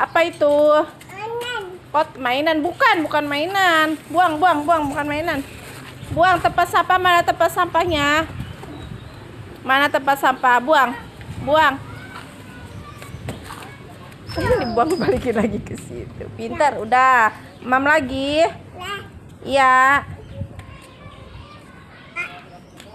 Apa itu? Pot oh, mainan bukan, bukan mainan. Buang, buang, buang, bukan mainan. Buang tempat sampah mana tempat sampahnya? Mana tempat sampah? Buang. Buang. ini Dibuang balikin lagi ke situ. Pintar, udah. Mam lagi. Ya. Iya.